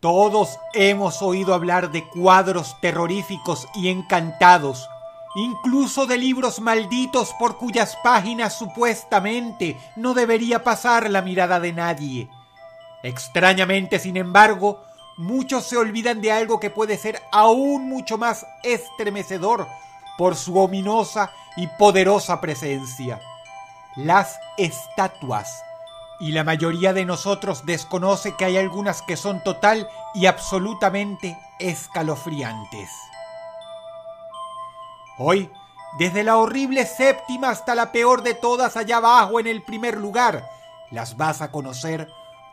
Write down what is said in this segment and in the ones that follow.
Todos hemos oído hablar de cuadros terroríficos y encantados, incluso de libros malditos por cuyas páginas supuestamente no debería pasar la mirada de nadie. Extrañamente, sin embargo, muchos se olvidan de algo que puede ser aún mucho más estremecedor por su ominosa y poderosa presencia. Las estatuas y la mayoría de nosotros desconoce que hay algunas que son total y absolutamente escalofriantes. Hoy, desde la horrible séptima hasta la peor de todas allá abajo en el primer lugar, las vas a conocer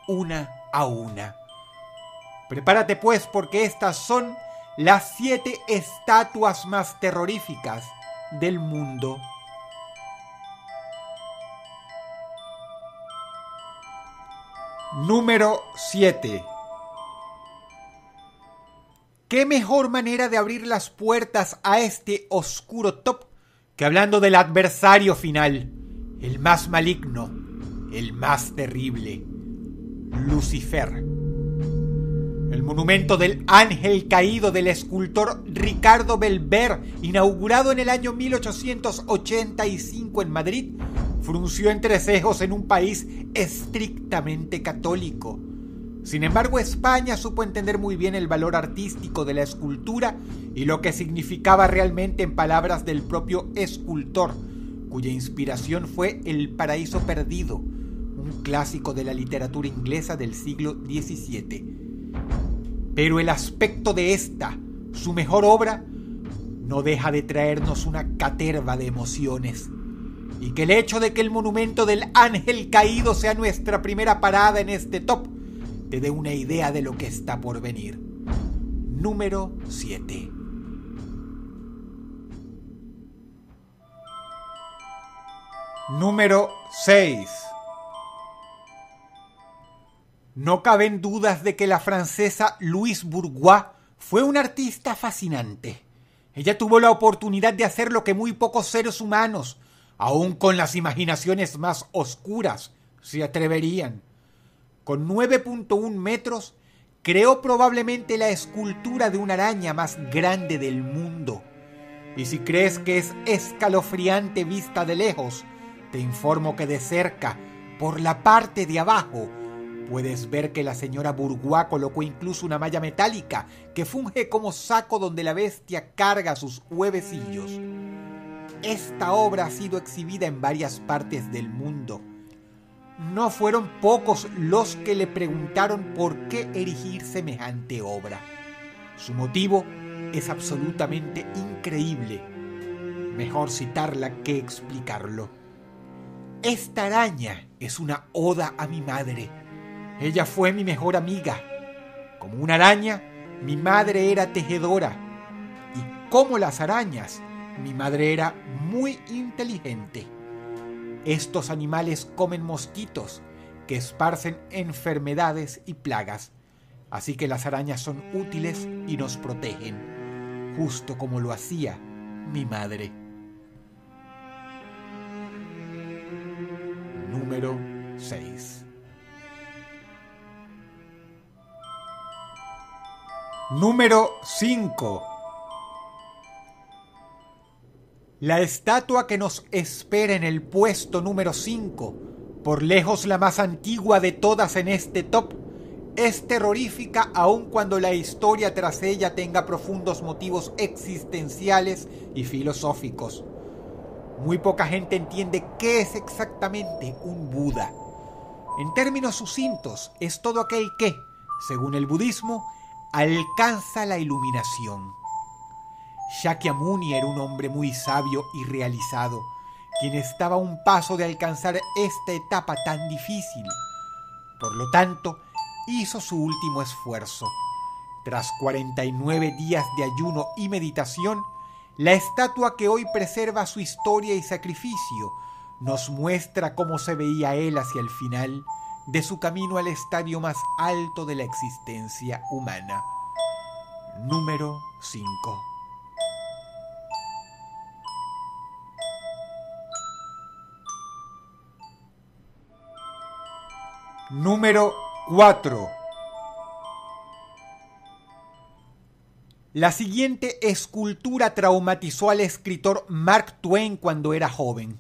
una a una. Prepárate pues porque estas son las siete estatuas más terroríficas del mundo. Número 7. ¿Qué mejor manera de abrir las puertas a este oscuro top que hablando del adversario final, el más maligno, el más terrible, Lucifer? El monumento del ángel caído del escultor Ricardo Belver, inaugurado en el año 1885 en Madrid, frunció entre cejos en un país estrictamente católico. Sin embargo, España supo entender muy bien el valor artístico de la escultura y lo que significaba realmente en palabras del propio escultor, cuya inspiración fue El paraíso perdido, un clásico de la literatura inglesa del siglo XVII. Pero el aspecto de esta, su mejor obra, no deja de traernos una caterva de emociones y que el hecho de que el monumento del ángel caído sea nuestra primera parada en este top te dé una idea de lo que está por venir. Número 7. Número 6. No caben dudas de que la francesa Louise Bourgois fue una artista fascinante. Ella tuvo la oportunidad de hacer lo que muy pocos seres humanos, aun con las imaginaciones más oscuras, se atreverían. Con 9.1 metros, creó probablemente la escultura de una araña más grande del mundo. Y si crees que es escalofriante vista de lejos, te informo que de cerca, por la parte de abajo, puedes ver que la señora Bourgois colocó incluso una malla metálica que funge como saco donde la bestia carga sus huevecillos. Esta obra ha sido exhibida en varias partes del mundo. No fueron pocos los que le preguntaron por qué erigir semejante obra. Su motivo es absolutamente increíble. Mejor citarla que explicarlo. Esta araña es una oda a mi madre. Ella fue mi mejor amiga. Como una araña, mi madre era tejedora. Y como las arañas, mi madre era muy inteligente. Estos animales comen mosquitos que esparcen enfermedades y plagas, así que las arañas son útiles y nos protegen, justo como lo hacía mi madre. Número 6. Número 5. La estatua que nos espera en el puesto número 5, por lejos la más antigua de todas en este top, es terrorífica aun cuando la historia tras ella tenga profundos motivos existenciales y filosóficos. Muy poca gente entiende qué es exactamente un Buda. En términos sucintos, es todo aquel que, según el budismo, alcanza la iluminación. Shakyamuni era un hombre muy sabio y realizado, quien estaba a un paso de alcanzar esta etapa tan difícil. Por lo tanto, hizo su último esfuerzo. Tras 49 días de ayuno y meditación, la estatua que hoy preserva su historia y sacrificio nos muestra cómo se veía él hacia el final de su camino al estadio más alto de la existencia humana. Número 5. Número 4. La siguiente escultura traumatizó al escritor Mark Twain cuando era joven.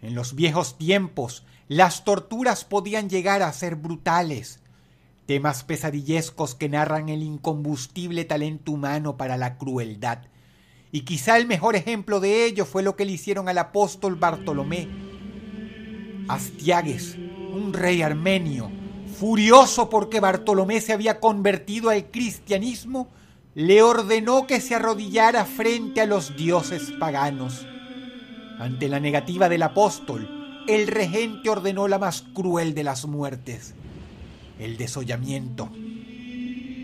En los viejos tiempos, las torturas podían llegar a ser brutales, temas pesadillescos que narran el incombustible talento humano para la crueldad. Y quizá el mejor ejemplo de ello fue lo que le hicieron al apóstol Bartolomé. Astiages, un rey armenio, furioso porque Bartolomé se había convertido al cristianismo, le ordenó que se arrodillara frente a los dioses paganos. Ante la negativa del apóstol, el regente ordenó la más cruel de las muertes, el desollamiento.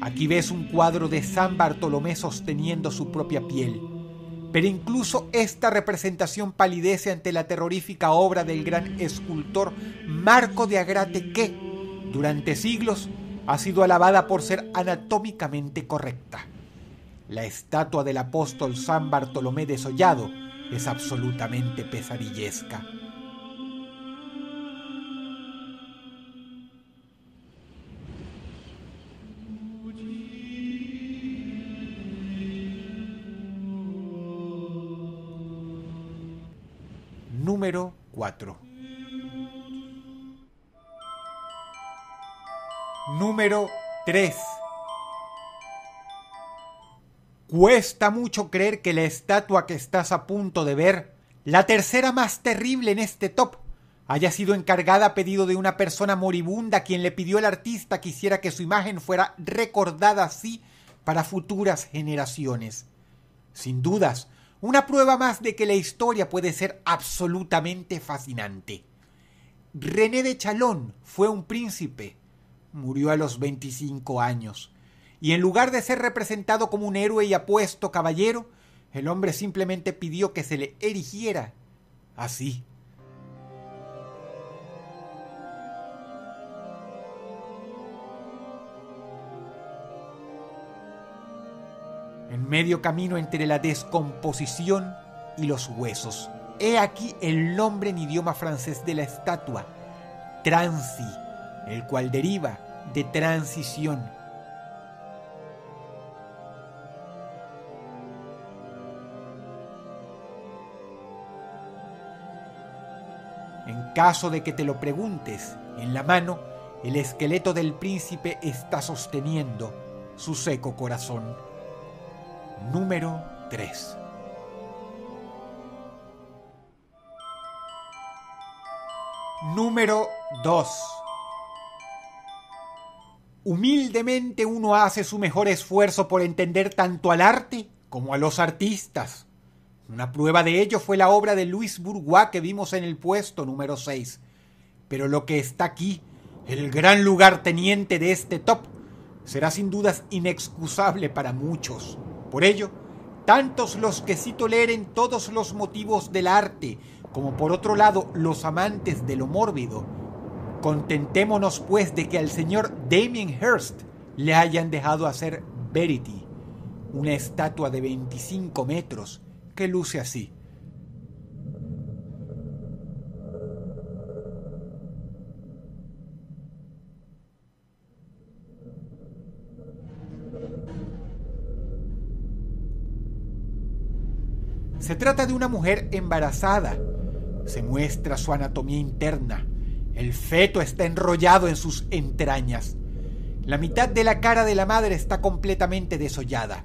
Aquí ves un cuadro de San Bartolomé sosteniendo su propia piel, pero incluso esta representación palidece ante la terrorífica obra del gran escultor Marco de Agrate que, durante siglos, ha sido alabada por ser anatómicamente correcta. La estatua del apóstol San Bartolomé desollado es absolutamente pesadillesca. 4. Número 3. Cuesta mucho creer que la estatua que estás a punto de ver, la tercera más terrible en este top, haya sido encargada a pedido de una persona moribunda quien le pidió al artista quisiera que su imagen fuera recordada así para futuras generaciones. Sin dudas, una prueba más de que la historia puede ser absolutamente fascinante. René de Chalón fue un príncipe. Murió a los 25 años. Y en lugar de ser representado como un héroe y apuesto caballero, el hombre simplemente pidió que se le erigiera así. En medio camino entre la descomposición y los huesos. He aquí el nombre en idioma francés de la estatua, transi, el cual deriva de transición. En caso de que te lo preguntes, en la mano, el esqueleto del príncipe está sosteniendo su seco corazón número 3. Número 2. Humildemente uno hace su mejor esfuerzo por entender tanto al arte como a los artistas. Una prueba de ello fue la obra de Luis Bourgois que vimos en el puesto número 6. Pero lo que está aquí, el gran lugar teniente de este top, será sin dudas inexcusable para muchos. Por ello, tantos los que sí toleren todos los motivos del arte, como por otro lado los amantes de lo mórbido, contentémonos pues de que al señor Damien Hirst le hayan dejado hacer Verity, una estatua de 25 metros que luce así. Se trata de una mujer embarazada. Se muestra su anatomía interna. El feto está enrollado en sus entrañas. La mitad de la cara de la madre está completamente desollada.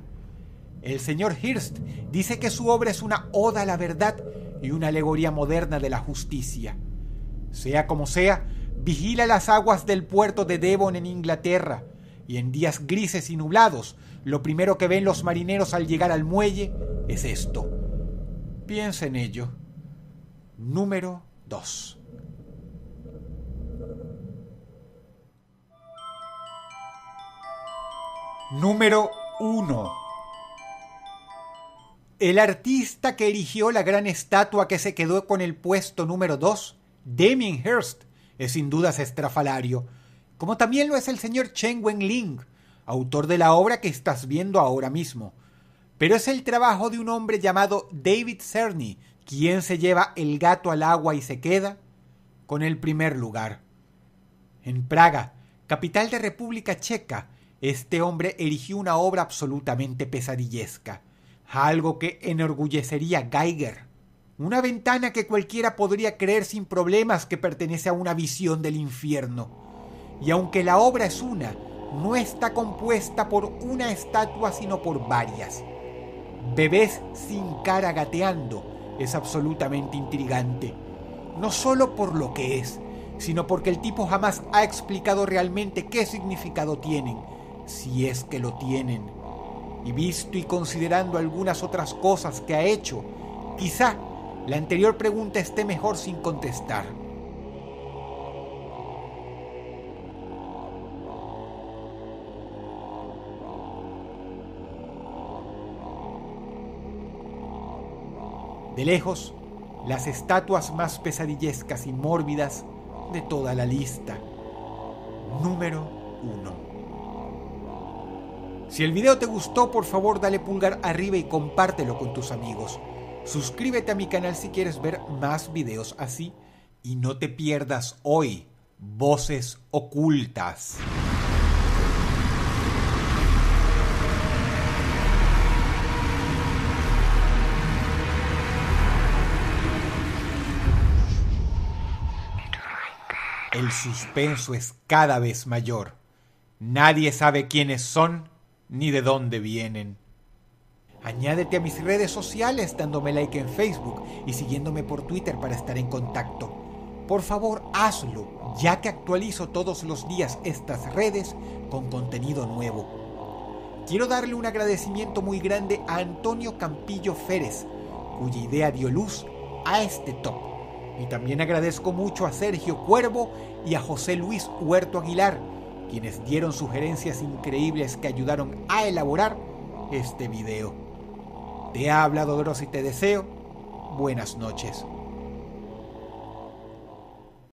El señor Hirst dice que su obra es una oda a la verdad y una alegoría moderna de la justicia. Sea como sea, vigila las aguas del puerto de Devon en Inglaterra, y en días grises y nublados, lo primero que ven los marineros al llegar al muelle es esto Piensa en ello. Número 2. Número 1. El artista que erigió la gran estatua que se quedó con el puesto número 2, Damien Hirst, es sin dudas estrafalario, como también lo es el señor Chen Wenling, autor de la obra que estás viendo ahora mismo pero es el trabajo de un hombre llamado David Cerny quien se lleva el gato al agua y se queda con el primer lugar. En Praga, capital de República Checa, este hombre erigió una obra absolutamente pesadillesca, algo que enorgullecería Geiger. Una ventana que cualquiera podría creer sin problemas que pertenece a una visión del infierno. Y aunque la obra es una, no está compuesta por una estatua sino por varias. Bebés sin cara gateando es absolutamente intrigante, no solo por lo que es, sino porque el tipo jamás ha explicado realmente qué significado tienen, si es que lo tienen. Y visto y considerando algunas otras cosas que ha hecho, quizá la anterior pregunta esté mejor sin contestar. De lejos, las estatuas más pesadillescas y mórbidas de toda la lista. Número 1. Si el video te gustó, por favor dale pulgar arriba y compártelo con tus amigos. Suscríbete a mi canal si quieres ver más videos así y no te pierdas hoy Voces Ocultas. El suspenso es cada vez mayor. Nadie sabe quiénes son ni de dónde vienen. Añádete a mis redes sociales dándome like en Facebook y siguiéndome por Twitter para estar en contacto. Por favor, hazlo, ya que actualizo todos los días estas redes con contenido nuevo. Quiero darle un agradecimiento muy grande a Antonio Campillo Férez, cuya idea dio luz a este top y también agradezco mucho a Sergio Cuervo y a José Luis Huerto Aguilar, quienes dieron sugerencias increíbles que ayudaron a elaborar este video. Te ha hablado Dross y te deseo buenas noches.